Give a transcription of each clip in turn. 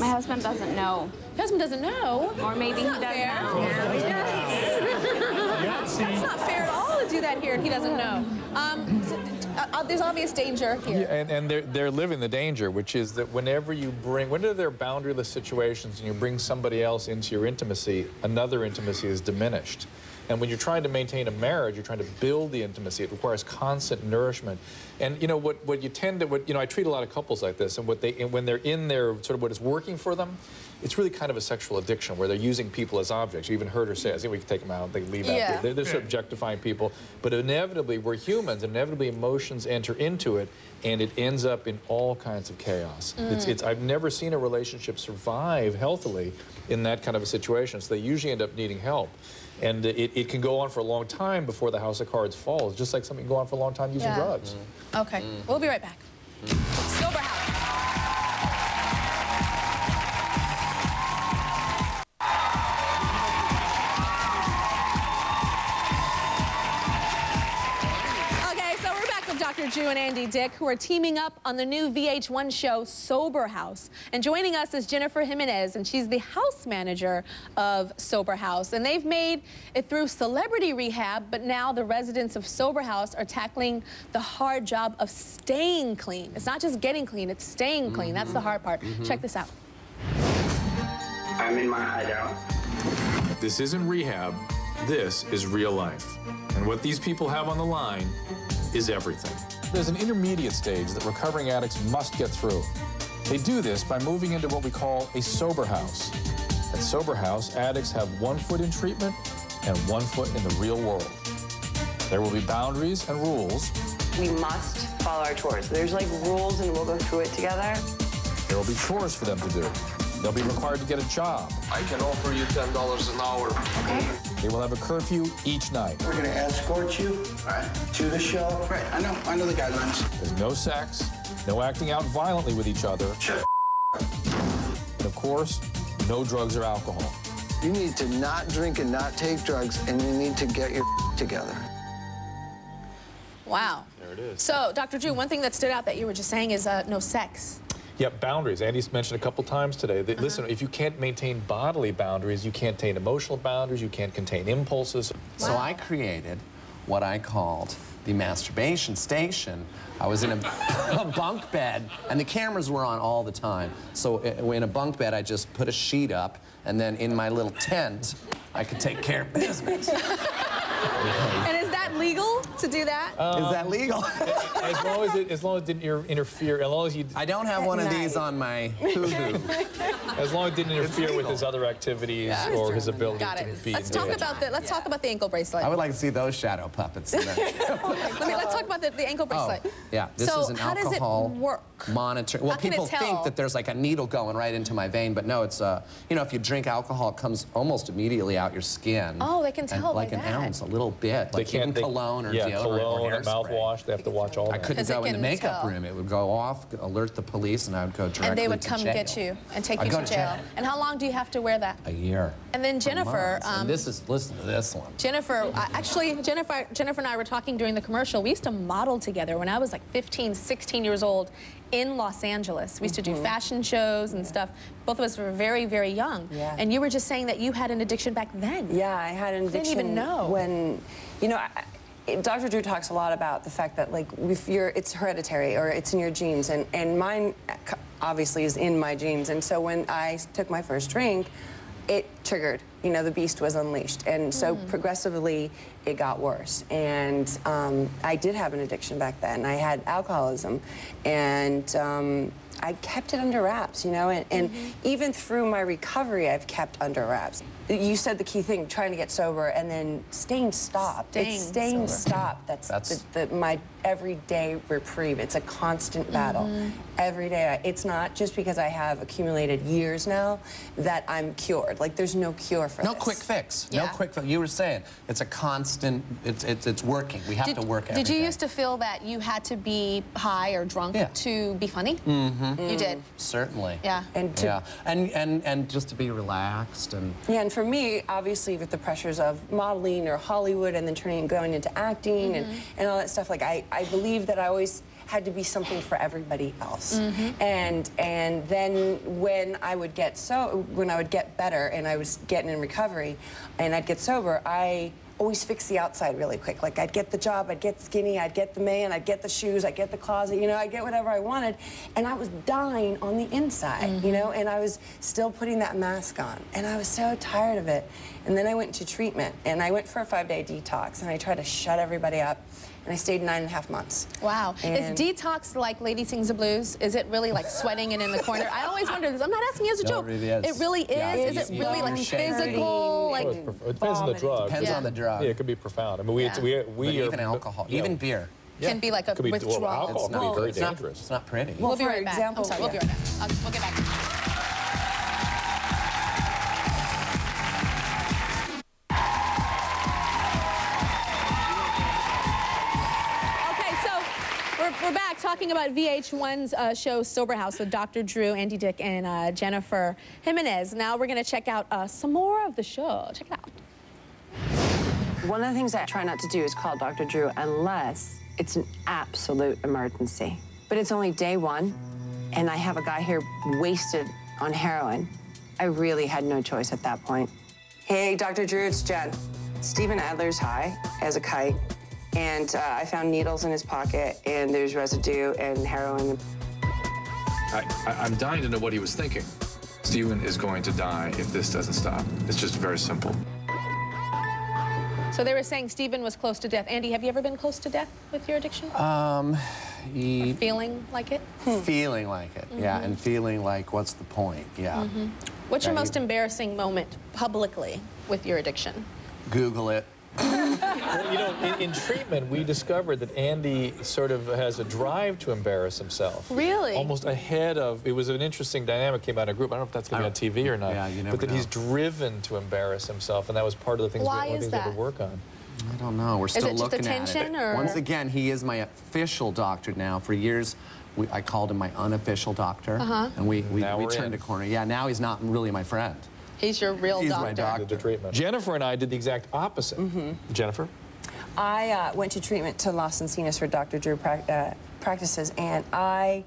My husband doesn't know. Your husband doesn't know. Or maybe he That's does fair. know. It's not fair at all do that here and he doesn't know. Um, so, uh, there's obvious danger here. Yeah, and, and they're, they're living the danger, which is that whenever you bring, whenever there are boundaryless situations and you bring somebody else into your intimacy, another intimacy is diminished. And when you're trying to maintain a marriage, you're trying to build the intimacy. It requires constant nourishment. And you know what? What you tend to, what you know, I treat a lot of couples like this, and what they, and when they're in their sort of what is working for them, it's really kind of a sexual addiction where they're using people as objects. You even heard her say, "I think we can take them out. They leave Yeah. out." They're, they're sort of objectifying people. But inevitably, we're humans. and Inevitably, emotions enter into it, and it ends up in all kinds of chaos. Mm. It's, it's, I've never seen a relationship survive healthily in that kind of a situation. So they usually end up needing help. And it, it can go on for a long time before the house of cards falls, just like something can go on for a long time using Yeah. drugs. Mm. Okay, mm. we'll be right back. Back. Drew and Andy Dick, who are teaming up on the new VH1 show Sober House. And joining us is Jennifer Jimenez, and she's the house manager of Sober House. And they've made it through celebrity rehab, but now the residents of Sober House are tackling the hard job of staying clean. It's not just getting clean, it's staying clean. That's the hard part. Mm-hmm. Check this out. I'm in my hideout. This isn't rehab, this is real life. And what these people have on the line is everything. There's an intermediate stage that recovering addicts must get through. They do this by moving into what we call a sober house. At Sober House, addicts have one foot in treatment and one foot in the real world. There will be boundaries and rules. we must follow our chores. There's like rules and we'll go through it together. There will be chores for them to do. They'll be required to get a job. I can offer you $10 an hour. They will have a curfew each night. We're gonna escort you right, to the show. Right, I know, I know the guidelines. There's no sex, no acting out violently with each other, Shut and of course, no drugs or alcohol. You need to not drink and not take drugs, and you need to get your together. Wow. There it is. So, Dr. Drew, one thing that stood out that you were just saying is uh, no sex. Yeah, boundaries. Andy's mentioned a couple times today. That, Listen, uh-huh. if you can't maintain bodily boundaries, you can't contain emotional boundaries, you can't contain impulses. So I created what I called the masturbation station. I was in a, a bunk bed, and the cameras were on all the time. So uh, in a bunk bed, I just put a sheet up, and then in my little tent, I could take care of business. And is that legal to do that? Um, that legal? as long as it, as long as it didn't interfere, as long as you, I don't have one of these on my hoo-hoo. as long as it didn't interfere with his other activities or his ability Got to be. Let's talk engaged. about the let's talk about the ankle bracelet. I would like to see those shadow puppets. in there. Let me let's talk about the, the ankle Oh, bracelet. yeah. This so is an alcohol. how does it work? Monitor. Well, How can it people tell? think that there's like a needle going right into my vein, but no, it's uh, you know, if you drink alcohol, it comes almost immediately out your skin. Oh, they can tell like an that. ounce, a little bit, They like even can't. They, cologne or yeah, deodorant cologne or and hairspray. mouthwash. They have to watch all I couldn't go in the makeup tell. room. It would go off, alert the police, and I would go directly to jail and they would come jail. get you and take I'd you go to jail. And how long do you have to wear that? A year. And then Jennifer, months. And um, this is listen to this one. Jennifer, uh, actually, Jennifer, Jennifer and I were talking during the commercial. We used to model together when I was like 15, 16 years old in Los Angeles. We used to do mm-hmm. fashion shows and stuff. Both of us were very, very young. Yeah. And you were just saying that you had an addiction back then. Yeah, I had an addiction. Didn't even know. when, you know, I, Dr. Drew talks a lot about the fact that like if you're, it's hereditary or it's in your genes, and and mine obviously is in my genes. And so when I took my first drink, it triggered. You know, the beast was unleashed, and so Hmm. progressively it got worse. And um, I did have an addiction back then. I had alcoholism, and. Um, I kept it under wraps, you know, and, and Mm-hmm. even through my recovery, I've kept under wraps. You said the key thing, trying to get sober, and then staying stopped. Staying it's staying sober. stopped. That's, That's- the, the, my everyday reprieve. It's a constant battle. Mm-hmm. Every day. I- It's not just because I have accumulated years now that I'm cured. Like, there's no cure for it. No this. quick fix. Yeah. No quick fix. You were saying it's a constant. It's it's, it's working. We have Did, to work. every did you day. used to feel that you had to be high or drunk Yeah. to be funny? Mm-hmm. You did. Certainly. Yeah. And to yeah, and and and just to be relaxed and Yeah, and for me, obviously, with the pressures of modeling or Hollywood and then turning and going into acting and, Mm-hmm. and all that stuff, like I, I believe that I always had to be something for everybody else. Mm-hmm. And and then when I would get so when I would get better and I was getting in recovery and I'd get sober, I always fix the outside really quick. Like I'd get the job, I'd get skinny, I'd get the man, I'd get the shoes, I'd get the closet, you know, I'd get whatever I wanted. And I was dying on the inside, you know, and I was still putting that mask on. And I was so tired of it. And then I went to treatment and I went for a five day detox and I tried to shut everybody up. And I stayed nine and a half months. Wow. And- is detox like Lady Sings the Blues? Is it really like sweating and in the corner? I always wonder this. I'm not asking you as a No, it joke. really is. It really is? Yeah, is it really like shaking. physical? Like Well, it depends on the drug. Depends Yeah. on the drug. Yeah, it could be profound. I mean, we, it's, Yeah. we, But we are, even alcohol, yeah. even beer. can be like a Could be- well, withdrawal? alcohol It's can be very it's not- dangerous. it's not pretty. Well, We'll be right back. example- oh, sorry, we'll be right back. I'll, we'll get back. We're, we're back talking about VH1's uh, show Sober House with Dr. Drew, Andy Dick, and uh, Jennifer Jimenez. Now we're going to check out uh, some more of the show. Check it out. One of the things I try not to do is call Dr. Drew unless it's an absolute emergency. But it's only day one, and I have a guy here wasted on heroin. I really had no choice at that point. Hey, Dr. Drew, it's Jen. Steven Adler's high as a kite, and uh, I found needles in his pocket, and there's residue and heroin. I, I, I'm dying to know what he was thinking. Steven is going to die if this doesn't stop. It's just very simple. So they were saying Steven was close to death. Andy, have you ever been close to death with your addiction? Um, he, Feeling like it? feeling like it, yeah, and feeling like, what's the point? Yeah. What's your most you- embarrassing moment publicly with your addiction? Google it. Well, you know, in, in treatment, we discovered that Andy sort of has a drive to embarrass himself. Really? Almost ahead of, it was an interesting dynamic came out in a group. I don't know if that's going to be on TV or not. Yeah, you never But that know. he's driven to embarrass himself, and that was part of the things, Why we, one of is the things we had that? to work on. I don't know. We're still it just looking attention, at it. or- Once again, he is my official doctor now. For years, we, I called him my unofficial doctor, Uh-huh. and we we, we turned in. a corner. Yeah, now he's not really my friend. He's your real He's doctor. my doctor. The treatment. Jennifer and I did the exact opposite. Mm-hmm. Jennifer? I uh, went to treatment to Los Encinas for Dr. Drew prac uh, practices, and I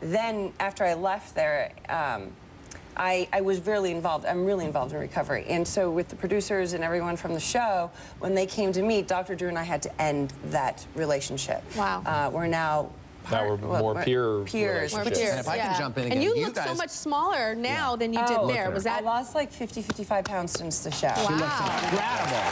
then, after I left there, um, I, I was really involved. I'm really involved in recovery. And so, with the producers and everyone from the show, when they came to meet, Dr. Drew and I had to end that relationship. Wow. Uh, we're now. Now we're part- more peer peers. More peers, And if I can jump in And you, you look so much smaller now than you Oh, did look there. Was that I lost like 50, 55 pounds since the show. wow? Incredible.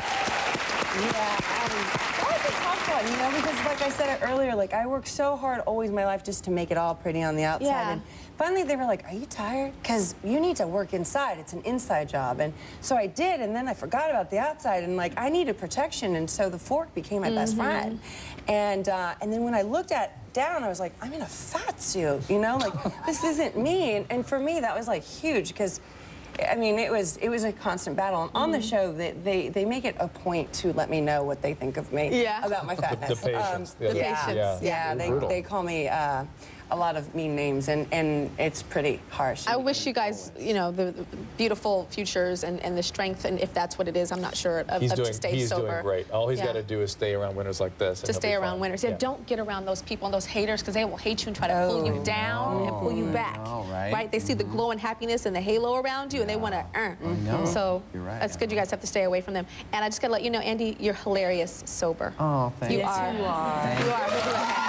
Yeah, um, tough one, you know, because like I said earlier, like I work so hard always my life just to make it all pretty on the outside. Yeah. And finally they were like, are you tired? Because you need to work inside. It's an inside job. And so I did, and then I forgot about the outside, and like I needed protection, and so the fork became my best friend. And, uh, and then when I looked at down, I was like, I'm in a fat suit, you know, like this isn't me. And, and for me, that was like huge because I mean, it was it was a constant battle. And on the show, they, they they make it a point to let me know what they think of me Yeah. about my fatness. Um, patients, the- The yeah, patients, yeah, yeah. they, Brutal. they call me uh, a lot of mean names, and, and it's pretty harsh. I wish you guys, you know, the, the beautiful futures and, and the strength, and if that's what it is, I'm not sure of, He's of doing, to stay he's sober. doing great. All he's Yeah. got to do is stay around winners like this. and to stay around fine. winners. Yeah, Yeah. don't get around those people and those haters because they will hate you and try to pull you oh. down and pull you oh, back. know, right? They see the glow and happiness and the halo around you and they want to earn. know. So You're right, that's good. You guys have to stay away from them. And I just got to let you know, Andy, you're hilarious sober. Oh, thank You you. are. you are. You are.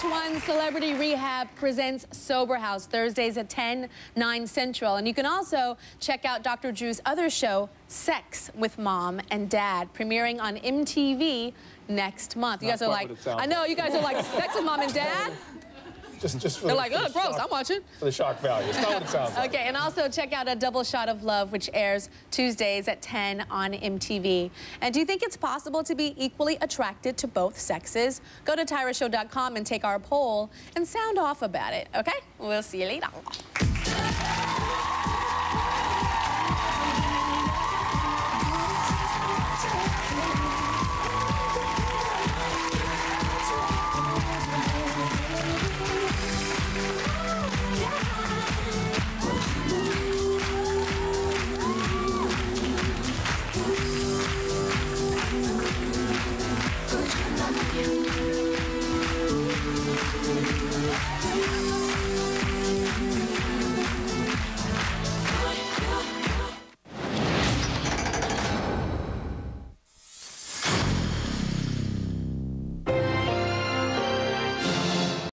VH1 Celebrity Rehab presents Sober House Thursdays at 10, 9 Central. And you can also check out Dr. Drew's other show, Sex with Mom and Dad, premiering on MTV next month. You Not guys are like, what it sounds I know, you guys are like, Sex with Mom and Dad? Just, just for They're the, like, oh, for oh, gross, shock- I'm watching. For the shock value. It's not what it sounds like. Okay, and also check out A Double Shot of Love, which airs Tuesdays at 10 on MTV. And do you think it's possible to be equally attracted to both sexes? Go to tyrashow.com and take our poll and sound off about it, okay? We'll see you later.